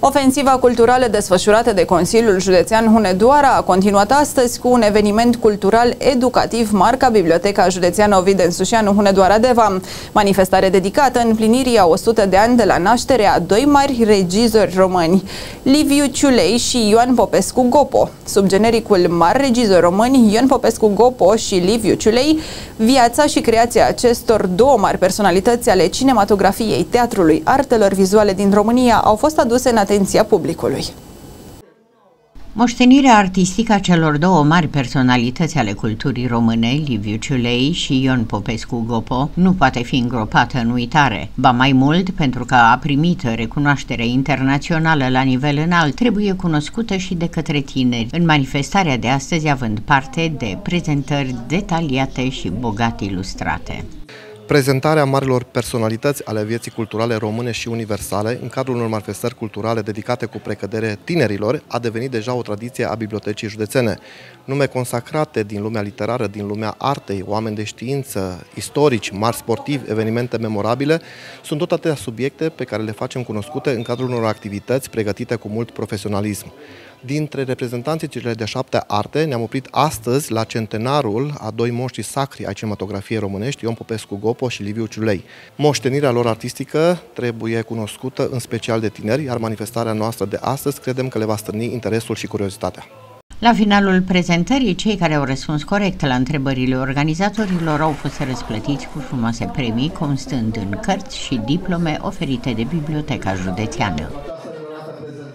Ofensiva culturală desfășurată de Consiliul Județean Hunedoara a continuat astăzi cu un eveniment cultural educativ marca Biblioteca Județeană Ovid Însușeanu Hunedoara Deva. Manifestare dedicată împlinirii a 100 de ani de la nașterea a doi mari regizori români, Liviu Ciulei și Ioan Popescu Gopo. Sub genericul Mari regizori români, Ioan Popescu Gopo și Liviu Ciulei, viața și creația acestor două mari personalități ale cinematografiei, teatrului, artelor vizuale din România au fost aduse în atenția publicului. Moștenirea artistică a celor două mari personalități ale culturii române, Liviu Ciulei și Ion Popescu Gopo, nu poate fi îngropată în uitare. Ba mai mult, pentru că a primit recunoaștere internațională la nivel înalt, trebuie cunoscută și de către tineri, în manifestarea de astăzi având parte de prezentări detaliate și bogat ilustrate prezentarea marilor personalități ale vieții culturale române și universale în cadrul unor manifestări culturale dedicate cu precădere tinerilor a devenit deja o tradiție a Bibliotecii Județene. Nume consacrate din lumea literară, din lumea artei, oameni de știință, istorici, mari sportivi, evenimente memorabile, sunt tot atâtea subiecte pe care le facem cunoscute în cadrul unor activități pregătite cu mult profesionalism. Dintre reprezentanții celor de șapte arte ne-am oprit astăzi la centenarul a doi moștri sacri ai cinematografiei românești, Ion Popescu Gopo și Liviu Ciulei. Moștenirea lor artistică trebuie cunoscută în special de tineri, iar manifestarea noastră de astăzi credem că le va stârni interesul și curiozitatea. La finalul prezentării, cei care au răspuns corect la întrebările organizatorilor au fost răsplătiți cu frumoase premii, constând în cărți și diplome oferite de Biblioteca Județeană.